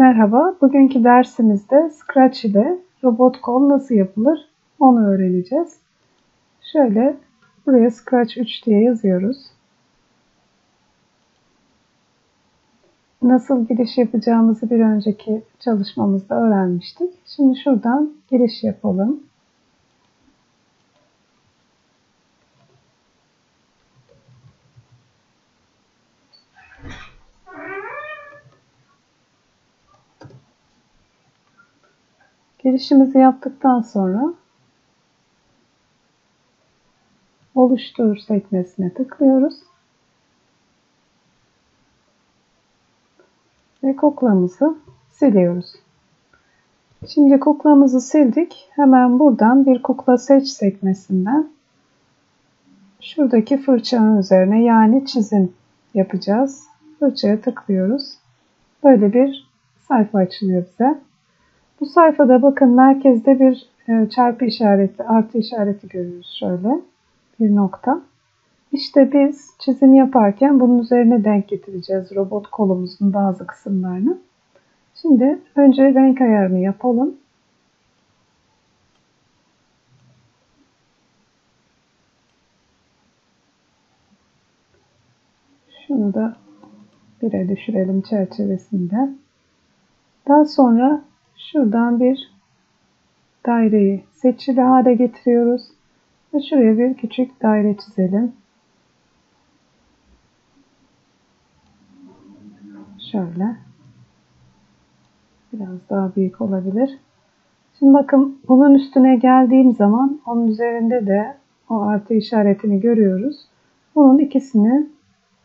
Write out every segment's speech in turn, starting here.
Merhaba, bugünkü dersimizde Scratch ile robot kol nasıl yapılır onu öğreneceğiz. Şöyle buraya Scratch 3 diye yazıyoruz. Nasıl giriş yapacağımızı bir önceki çalışmamızda öğrenmiştik. Şimdi şuradan giriş yapalım. Girişimizi yaptıktan sonra oluştur sekmesine tıklıyoruz. Ve kuklamızı siliyoruz. Şimdi kuklamızı sildik. Hemen buradan bir kukla seç sekmesinden şuradaki fırçanın üzerine yani çizim yapacağız. Fırçaya tıklıyoruz. Böyle bir sayfa açılıyor bize. Bu sayfada bakın merkezde bir e, çarpı işareti, artı işareti görüyoruz şöyle. Bir nokta. İşte biz çizim yaparken bunun üzerine denk getireceğiz robot kolumuzun bazı kısımlarını. Şimdi önce renk ayarını yapalım. Şunu da 1'e düşürelim çerçevesinde. Daha sonra Şuradan bir daireyi seçili hale getiriyoruz. Ve şuraya bir küçük daire çizelim. Şöyle. Biraz daha büyük olabilir. Şimdi bakın bunun üstüne geldiğim zaman onun üzerinde de o artı işaretini görüyoruz. Bunun ikisini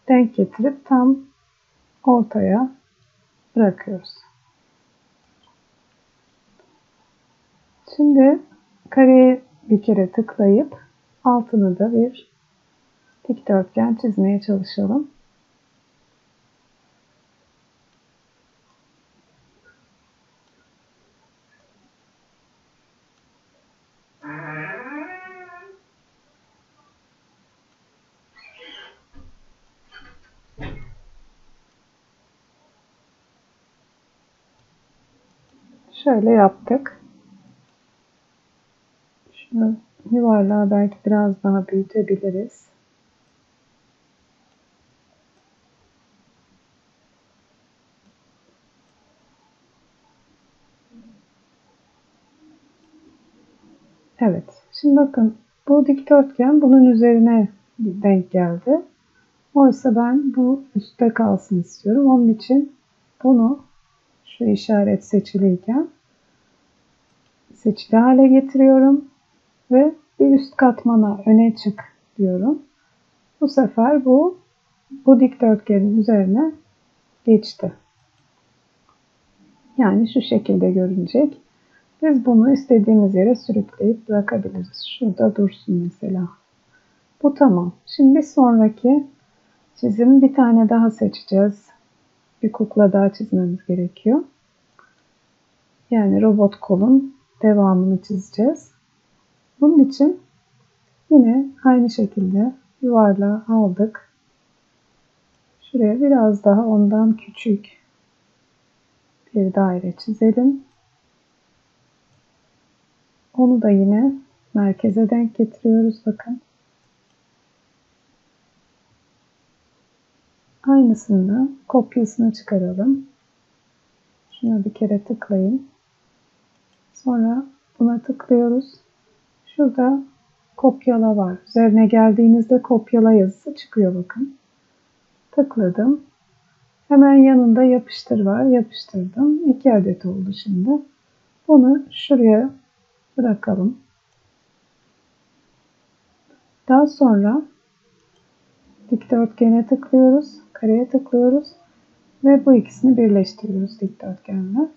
denk getirip tam ortaya bırakıyoruz. Şimdi kareye bir kere tıklayıp altını da bir dikdörtgen çizmeye çalışalım. Şöyle yaptık. Yuvarlağı belki biraz daha büyütebiliriz. Evet. Şimdi bakın bu dikdörtgen bunun üzerine denk geldi. Oysa ben bu üstte kalsın istiyorum. Onun için bunu şu işaret seçiliyken seçili hale getiriyorum ve bir üst katmana öne çık diyorum. Bu sefer bu bu dikdörtgenin üzerine geçti. Yani şu şekilde görünecek. Biz bunu istediğimiz yere sürükleyip bırakabiliriz. Şurada dursun mesela. Bu tamam. Şimdi sonraki çizim bir tane daha seçeceğiz. Bir kukla daha çizmemiz gerekiyor. Yani robot kolun devamını çizeceğiz. Bunun için yine aynı şekilde yuvarlağı aldık. Şuraya biraz daha ondan küçük bir daire çizelim. Onu da yine merkeze denk getiriyoruz bakın. Aynısını kopyasını çıkaralım. Şuna bir kere tıklayın. Sonra buna tıklıyoruz. Şurada kopyala var. Üzerine geldiğinizde kopyala yazısı çıkıyor bakın. Tıkladım. Hemen yanında yapıştır var. Yapıştırdım. İki adet oldu şimdi. Bunu şuraya bırakalım. Daha sonra dikdörtgene tıklıyoruz. Kareye tıklıyoruz. Ve bu ikisini birleştiriyoruz dikdörtgenle.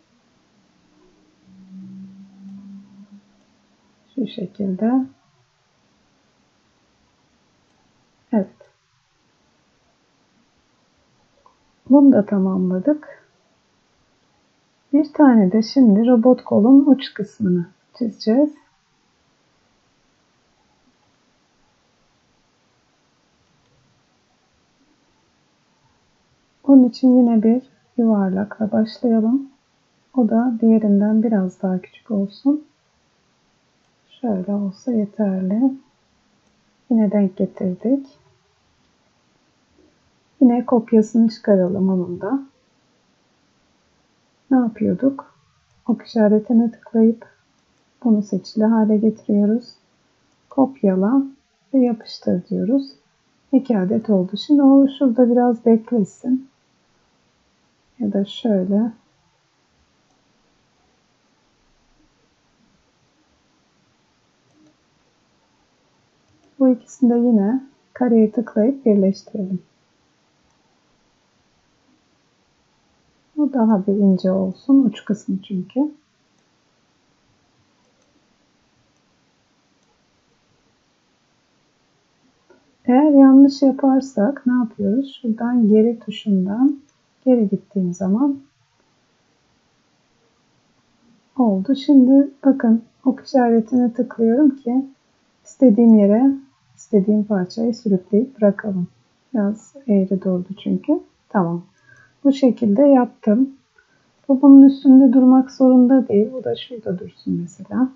Şu şekilde. Evet. Bunu da tamamladık. Bir tane de şimdi robot kolun uç kısmını çizeceğiz. Onun için yine bir yuvarlakla başlayalım. O da diğerinden biraz daha küçük olsun. Şöyle olsa yeterli. Yine denk getirdik. Yine kopyasını çıkaralım onun da. Ne yapıyorduk? Ok işaretine tıklayıp bunu seçili hale getiriyoruz. Kopyala ve yapıştır diyoruz. İki adet oldu. Şimdi o şurada biraz beklesin. Ya da şöyle Bu ikisini de yine kareye tıklayıp birleştirelim. Bu daha bir ince olsun. Uç kısmı çünkü. Eğer yanlış yaparsak ne yapıyoruz? Şuradan geri tuşundan geri gittiğim zaman oldu. Şimdi bakın ok işaretine tıklıyorum ki istediğim yere istediğim parçayı sürükleyip bırakalım. Biraz eğri durdu çünkü. Tamam. Bu şekilde yaptım. Bu bunun üstünde durmak zorunda değil. Bu da şurada dursun mesela.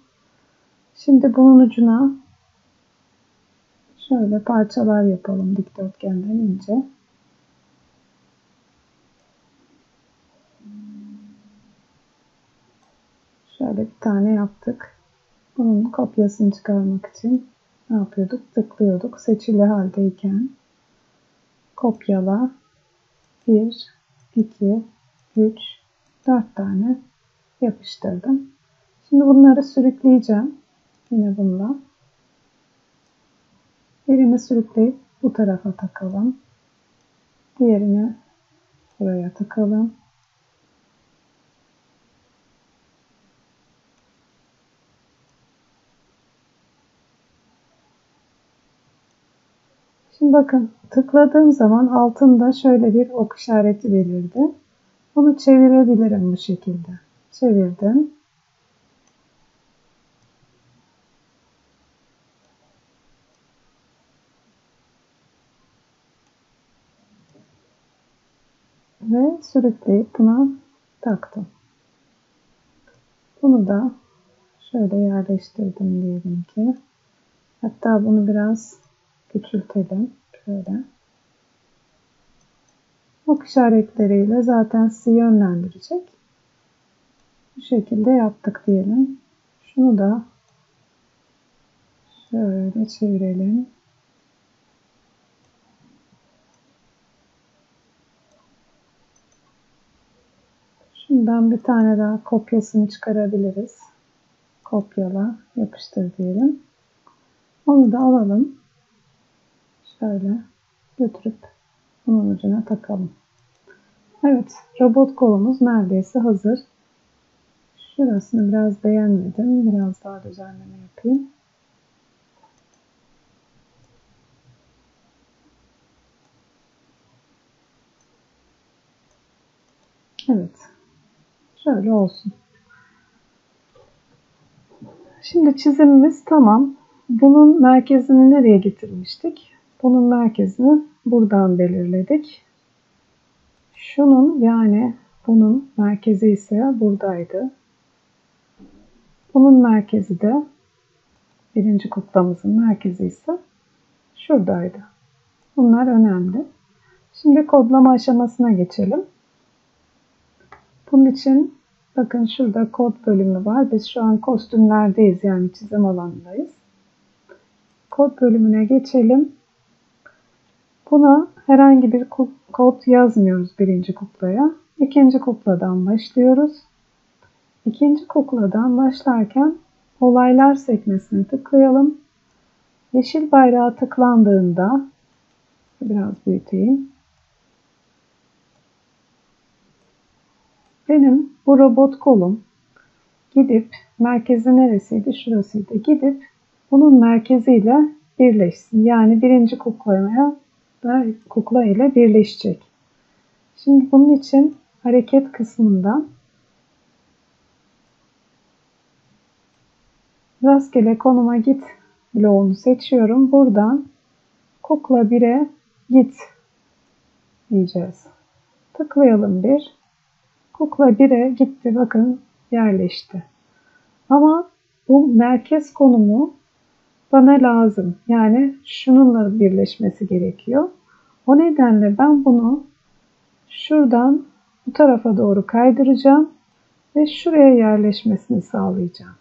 Şimdi bunun ucuna şöyle parçalar yapalım dikdörtgenden ince. Şöyle bir tane yaptık. Bunun kopyasını çıkarmak için ne yapıyorduk? Tıklıyorduk. Seçili haldeyken kopyala 1, 2, 3, 4 tane yapıştırdım. Şimdi bunları sürükleyeceğim. Yine bununla. Birini sürükleyip bu tarafa takalım. Diğerini buraya takalım. Şimdi bakın tıkladığım zaman altında şöyle bir ok işareti belirdi. Bunu çevirebilirim bu şekilde. Çevirdim. Ve sürükleyip buna taktım. Bunu da şöyle yerleştirdim diyelim ki. Hatta bunu biraz küçültelim. Şöyle. Ok işaretleriyle zaten sizi yönlendirecek. Bu şekilde yaptık diyelim. Şunu da şöyle çevirelim. Şundan bir tane daha kopyasını çıkarabiliriz. Kopyala, yapıştır diyelim. Onu da alalım. Şöyle götürüp bunun ucuna takalım. Evet, robot kolumuz neredeyse hazır. Şurasını biraz beğenmedim. Biraz daha düzenleme yapayım. Evet. Şöyle olsun. Şimdi çizimimiz tamam. Bunun merkezini nereye getirmiştik? Bunun merkezini buradan belirledik. Şunun yani bunun merkezi ise buradaydı. Bunun merkezi de birinci kuklamızın merkezi ise şuradaydı. Bunlar önemli. Şimdi kodlama aşamasına geçelim. Bunun için bakın şurada kod bölümü var. Biz şu an kostümlerdeyiz yani çizim alanındayız. Kod bölümüne geçelim. Buna herhangi bir kod yazmıyoruz birinci kuklaya. İkinci kukladan başlıyoruz. İkinci kukladan başlarken olaylar sekmesine tıklayalım. Yeşil bayrağı tıklandığında biraz büyüteyim. Benim bu robot kolum gidip merkezi neresiydi? Şurasıydı. Gidip bunun merkeziyle birleşsin. Yani birinci kuklamaya da kukla ile birleşecek. Şimdi bunun için hareket kısmından rastgele konuma git bloğunu seçiyorum. Buradan kukla 1'e git diyeceğiz. Tıklayalım bir. Kukla 1'e gitti bakın yerleşti. Ama bu merkez konumu bana lazım. Yani şununla birleşmesi gerekiyor. O nedenle ben bunu şuradan bu tarafa doğru kaydıracağım ve şuraya yerleşmesini sağlayacağım.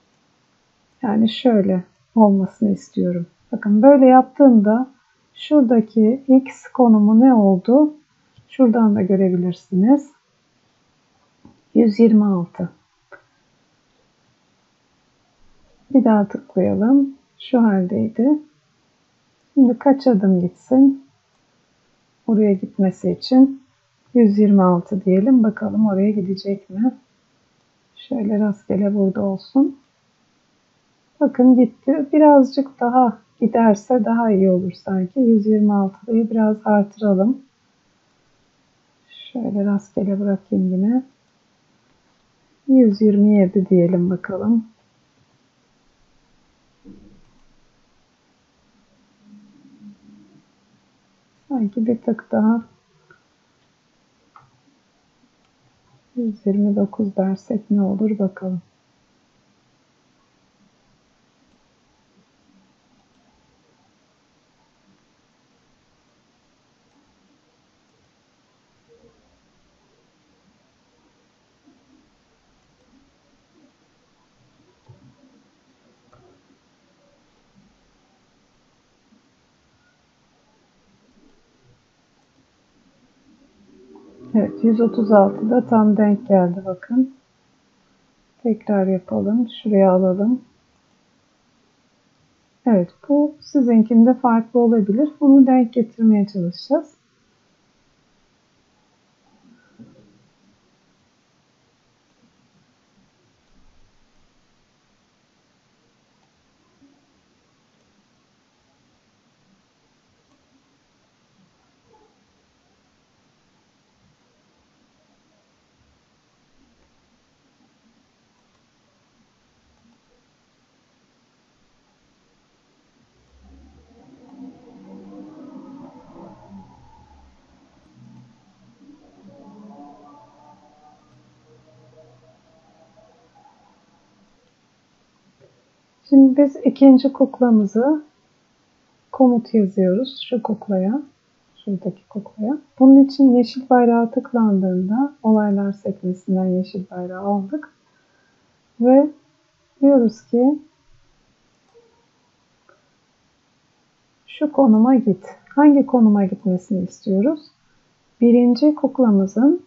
Yani şöyle olmasını istiyorum. Bakın böyle yaptığımda şuradaki x konumu ne oldu? Şuradan da görebilirsiniz. 126. Bir daha tıklayalım. Şu haldeydi. Şimdi kaç adım gitsin? Oraya gitmesi için 126 diyelim. Bakalım oraya gidecek mi? Şöyle rastgele burada olsun. Bakın gitti. Birazcık daha giderse daha iyi olur sanki. 126'yı biraz artıralım. Şöyle rastgele bırakayım yine. 127 diyelim bakalım. Sanki bir tık daha 129 dersek ne olur bakalım. Evet 136'da tam denk geldi bakın. Tekrar yapalım. Şuraya alalım. Evet bu sizinkinde farklı olabilir. Bunu denk getirmeye çalışacağız. Şimdi biz ikinci kuklamızı komut yazıyoruz şu kuklaya. Şuradaki kuklaya. Bunun için yeşil bayrağı tıklandığında olaylar sekmesinden yeşil bayrağı aldık. Ve diyoruz ki şu konuma git. Hangi konuma gitmesini istiyoruz? Birinci kuklamızın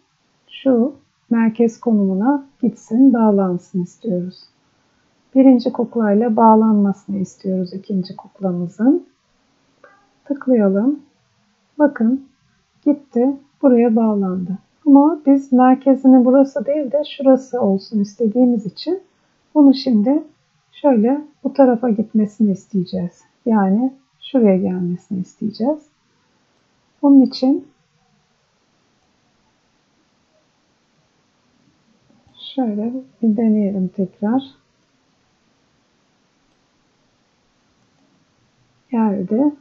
şu merkez konumuna gitsin, bağlansın istiyoruz. Birinci kuklayla bağlanmasını istiyoruz ikinci kuklamızın. Tıklayalım. Bakın gitti. Buraya bağlandı. Ama biz merkezini burası değil de şurası olsun istediğimiz için bunu şimdi şöyle bu tarafa gitmesini isteyeceğiz. Yani şuraya gelmesini isteyeceğiz. Onun için şöyle bir deneyelim tekrar. Geldi.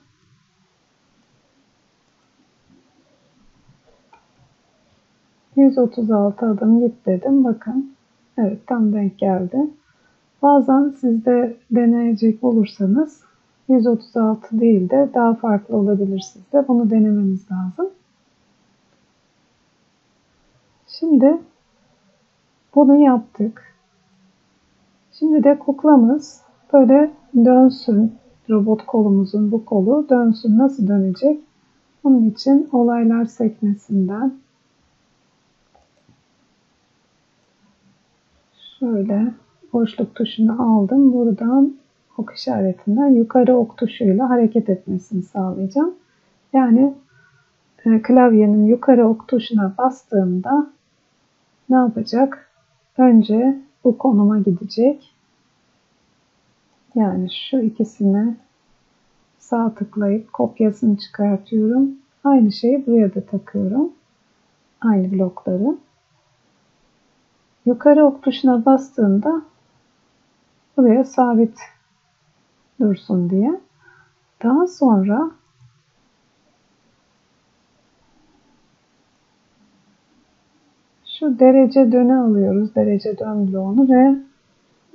...136 adım git dedim. Bakın. Evet tam denk geldi. Bazen siz de deneyecek olursanız 136 değil de daha farklı olabilir sizde. Bunu denemeniz lazım. Şimdi bunu yaptık. Şimdi de kuklamız böyle dönsün. Robot kolumuzun bu kolu dönsün. Nasıl dönecek? Onun için olaylar sekmesinden şöyle boşluk tuşunu aldım. Buradan ok işaretinden yukarı ok tuşuyla hareket etmesini sağlayacağım. Yani e, klavyenin yukarı ok tuşuna bastığımda ne yapacak? Önce bu konuma gidecek. Yani şu ikisine sağ tıklayıp kopyasını çıkartıyorum. Aynı şeyi buraya da takıyorum. Aynı blokları. Yukarı ok tuşuna bastığımda buraya sabit dursun diye. Daha sonra şu derece döne alıyoruz. Derece dön bloğunu ve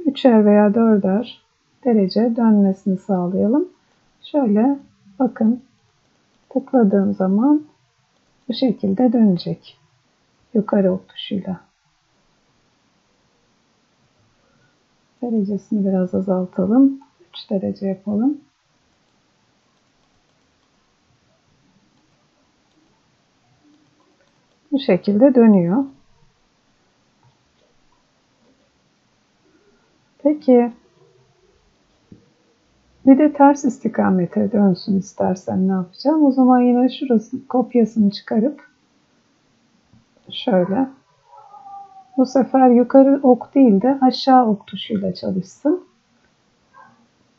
üçer veya dörder derece dönmesini sağlayalım. Şöyle bakın tıkladığım zaman bu şekilde dönecek. Yukarı ok tuşuyla. Derecesini biraz azaltalım. 3 derece yapalım. Bu şekilde dönüyor. Peki bir de ters istikamete dönsün istersen ne yapacağım? O zaman yine şurası kopyasını çıkarıp şöyle bu sefer yukarı ok değil de aşağı ok tuşuyla çalışsın.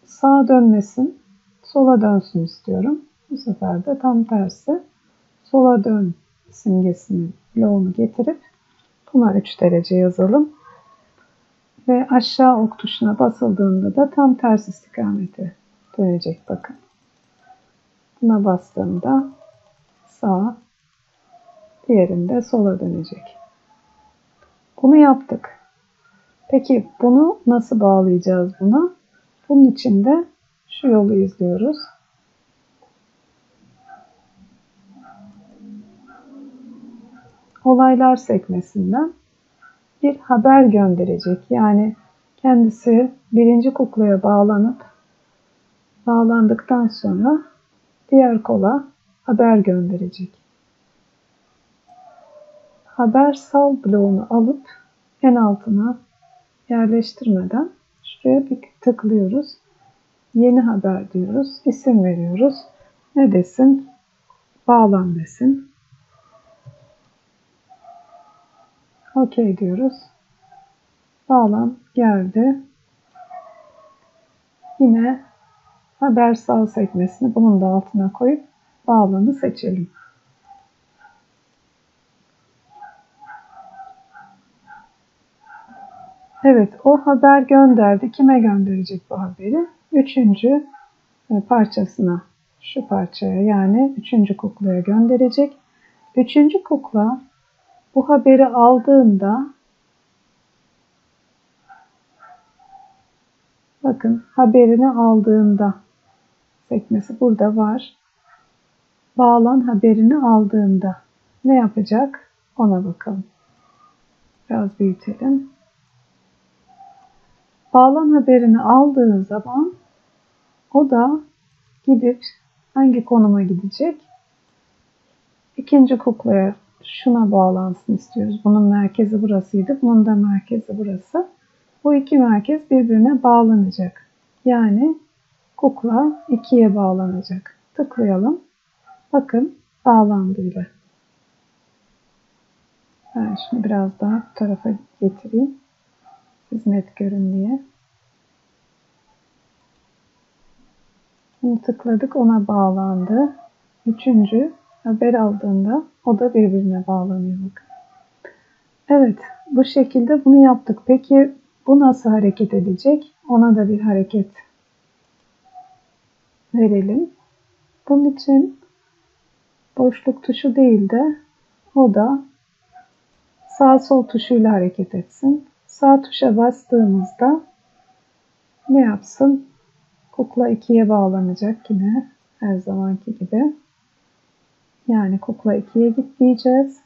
Sağa dönmesin, sola dönsün istiyorum. Bu sefer de tam tersi sola dön simgesini, bloğunu getirip buna 3 derece yazalım. Ve aşağı ok tuşuna basıldığında da tam ters istikamete dönecek bakın. Buna bastığımda sağ, diğerinde sola dönecek. Bunu yaptık. Peki bunu nasıl bağlayacağız buna? Bunun için de şu yolu izliyoruz. Olaylar sekmesinden bir haber gönderecek. Yani kendisi birinci kuklaya bağlanıp bağlandıktan sonra diğer kola haber gönderecek. Haber sal bloğunu alıp en altına yerleştirmeden şuraya bir tıklıyoruz. Yeni haber diyoruz. İsim veriyoruz. Ne desin? Bağlan desin. OK diyoruz. Bağlan geldi. Yine haber sağ sekmesini bunun da altına koyup bağlanı seçelim. Evet, o haber gönderdi. Kime gönderecek bu haberi? Üçüncü e, parçasına, şu parçaya yani üçüncü kuklaya gönderecek. Üçüncü kukla bu haberi aldığında bakın haberini aldığında sekmesi burada var. Bağlan haberini aldığında ne yapacak? Ona bakalım. Biraz büyütelim. Bağlan haberini aldığı zaman o da gidip hangi konuma gidecek? İkinci kuklaya şuna bağlansın istiyoruz. Bunun merkezi burasıydı. Bunun da merkezi burası. Bu iki merkez birbirine bağlanacak. Yani kukla ikiye bağlanacak. Tıklayalım. Bakın bağlandı bile. Ben şimdi biraz daha bu tarafa getireyim. Hizmet görün diye. Bunu tıkladık ona bağlandı. Üçüncü haber aldığında o da birbirine bağlanıyor. Evet bu şekilde bunu yaptık. Peki bu nasıl hareket edecek? Ona da bir hareket verelim. Bunun için boşluk tuşu değil de o da sağ sol tuşuyla hareket etsin. Sağ tuşa bastığımızda ne yapsın? Kukla ikiye bağlanacak yine her zamanki gibi. Yani kukla ikiye git diyeceğiz.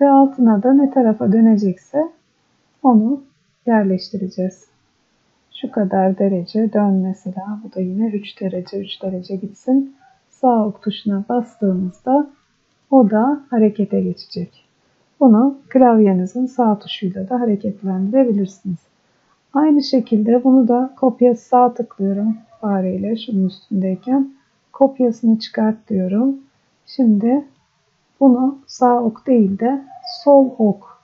Ve altına da ne tarafa dönecekse onu yerleştireceğiz. Şu kadar derece dön mesela. Bu da yine 3 derece 3 derece gitsin. Sağ ok tuşuna bastığımızda o da harekete geçecek. Bunu klavyenizin sağ tuşuyla da hareketlendirebilirsiniz. Aynı şekilde bunu da kopya sağ tıklıyorum fareyle şunun üstündeyken. Kopyasını çıkart diyorum. Şimdi bunu sağ ok değil de sol ok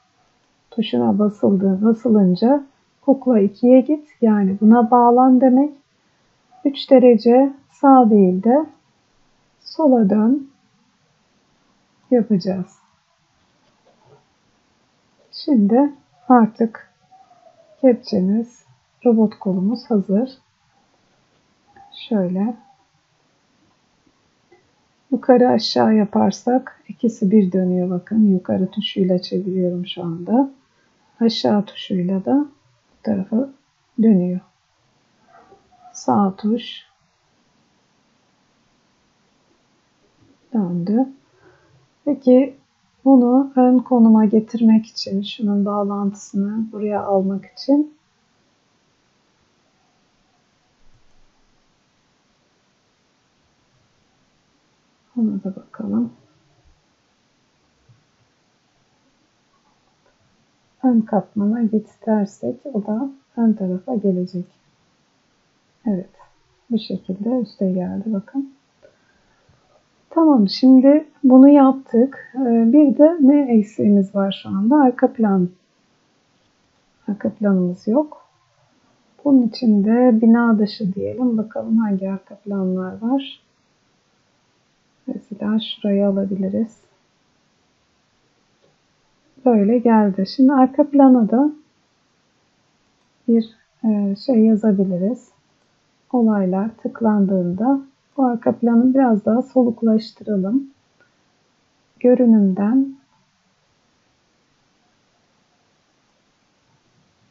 tuşuna basıldığı basılınca kukla 2'ye git yani buna bağlan demek. 3 derece sağ değil de sola dön yapacağız. Şimdi artık kepçemiz, robot kolumuz hazır. Şöyle yukarı aşağı yaparsak İkisi bir dönüyor bakın. Yukarı tuşuyla çeviriyorum şu anda. Aşağı tuşuyla da tarafa dönüyor. Sağ tuş döndü. Peki bunu ön konuma getirmek için, şunun bağlantısını buraya almak için ona da bakalım. Ön katmana git dersek o da ön tarafa gelecek. Evet. Bu şekilde üste geldi bakın. Tamam şimdi bunu yaptık. Ee, bir de ne eksiğimiz var şu anda? Arka plan. Arka planımız yok. Bunun için de bina dışı diyelim. Bakalım hangi arka planlar var. Mesela şurayı alabiliriz. Böyle geldi. Şimdi arka plana da bir e, şey yazabiliriz. Olaylar tıklandığında bu arka planı biraz daha soluklaştıralım. Görünümden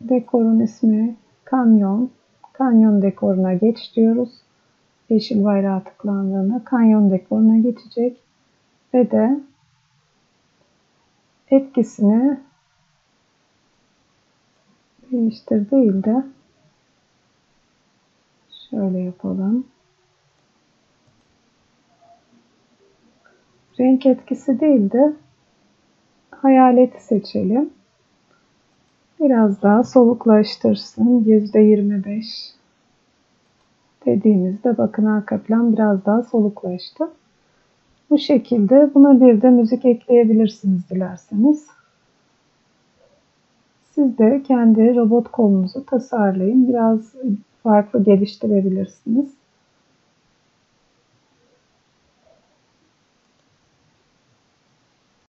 dekorun ismi kanyon. Kanyon dekoruna geç diyoruz. Yeşil bayrağı tıklandığında kanyon dekoruna geçecek. Ve de etkisini değiştir değil de şöyle yapalım. renk etkisi değil de hayaleti seçelim. Biraz daha soluklaştırsın. %25 dediğimizde bakın arka plan biraz daha soluklaştı. Bu şekilde buna bir de müzik ekleyebilirsiniz dilerseniz. Siz de kendi robot kolunuzu tasarlayın. Biraz farklı geliştirebilirsiniz.